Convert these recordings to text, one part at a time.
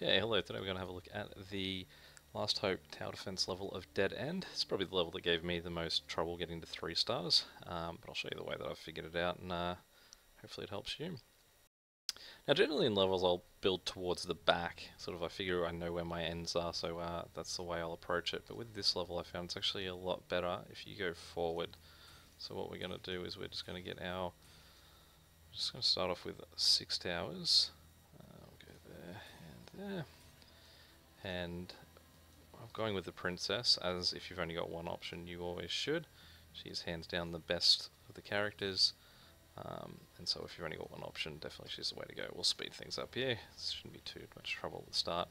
Okay, hello, today we're going to have a look at the Last Hope Tower Defense level of Dead End. It's probably the level that gave me the most trouble getting to 3 stars, um, but I'll show you the way that I've figured it out and uh, hopefully it helps you. Now generally in levels I'll build towards the back, sort of I figure I know where my ends are, so uh, that's the way I'll approach it, but with this level I found it's actually a lot better if you go forward. So what we're going to do is we're just going to get our, just going to start off with 6 towers, yeah. And I'm going with the princess, as if you've only got one option, you always should. She's hands down the best of the characters. Um, and so if you've only got one option, definitely she's the way to go. We'll speed things up here. This shouldn't be too much trouble at the start.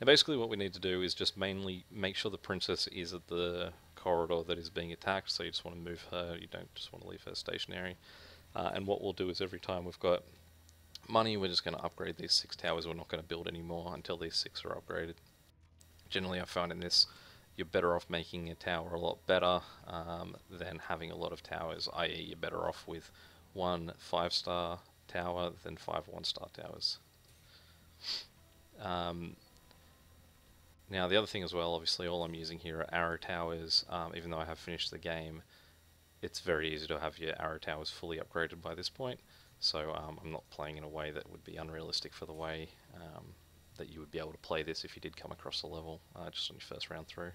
Now basically what we need to do is just mainly make sure the princess is at the corridor that is being attacked, so you just want to move her, you don't just want to leave her stationary. Uh, and what we'll do is every time we've got money, we're just going to upgrade these six towers. We're not going to build any more until these six are upgraded. Generally, I find in this, you're better off making a tower a lot better um, than having a lot of towers, i.e. you're better off with one five-star tower than five one-star towers. Um, now the other thing as well, obviously all I'm using here are arrow towers, um, even though I have finished the game, it's very easy to have your arrow towers fully upgraded by this point. So um, I'm not playing in a way that would be unrealistic for the way um, that you would be able to play this if you did come across the level uh, just on your first round through.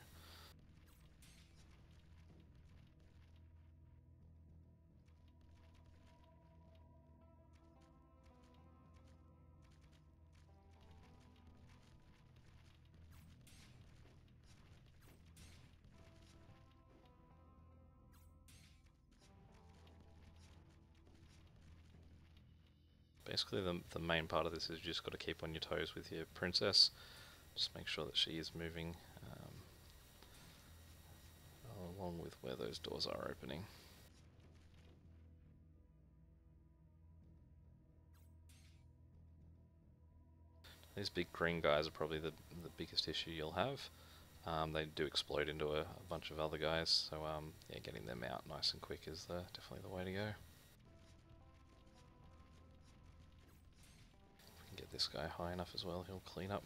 Basically the, the main part of this is you just got to keep on your toes with your princess. Just make sure that she is moving um, along with where those doors are opening. These big green guys are probably the, the biggest issue you'll have. Um, they do explode into a, a, bunch of other guys, so um, yeah, getting them out nice and quick is the, definitely the way to go. This guy high enough as well, he'll clean up.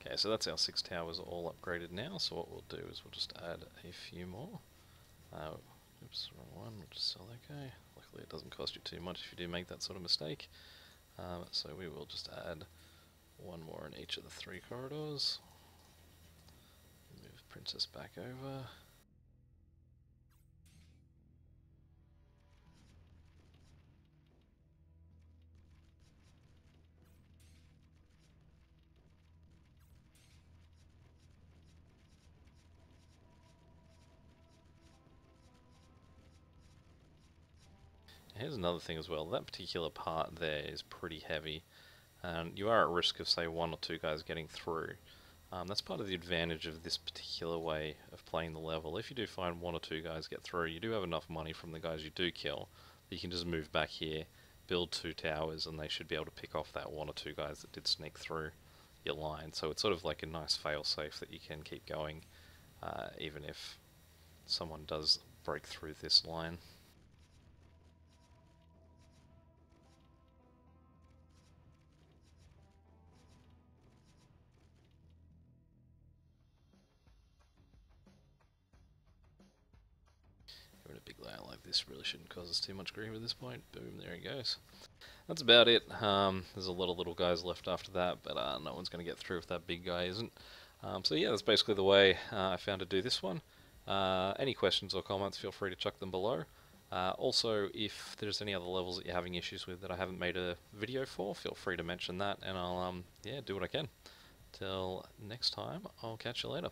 Okay, so that's our six towers all upgraded now, so what we'll do is we'll just add a few more. Uh, Oops, wrong one. We'll just sell guy. Luckily it doesn't cost you too much if you do make that sort of mistake. Um, so we will just add one more in each of the three corridors. Move Princess back over. Here's another thing as well, that particular part there is pretty heavy and you are at risk of say one or two guys getting through. Um, that's part of the advantage of this particular way of playing the level. If you do find one or two guys get through, you do have enough money from the guys you do kill that you can just move back here, build two towers and they should be able to pick off that one or two guys that did sneak through your line. So it's sort of like a nice fail-safe that you can keep going uh, even if someone does break through this line. Big layer like this really shouldn't cause us too much grief at this point. Boom, there he goes. That's about it. Um, there's a lot of little guys left after that, but uh, no one's going to get through if that big guy isn't. Um, so yeah, that's basically the way uh, I found to do this one. Uh, any questions or comments, feel free to chuck them below. Uh, also, if there's any other levels that you're having issues with that I haven't made a video for, feel free to mention that, and I'll um, yeah do what I can. Till next time, I'll catch you later.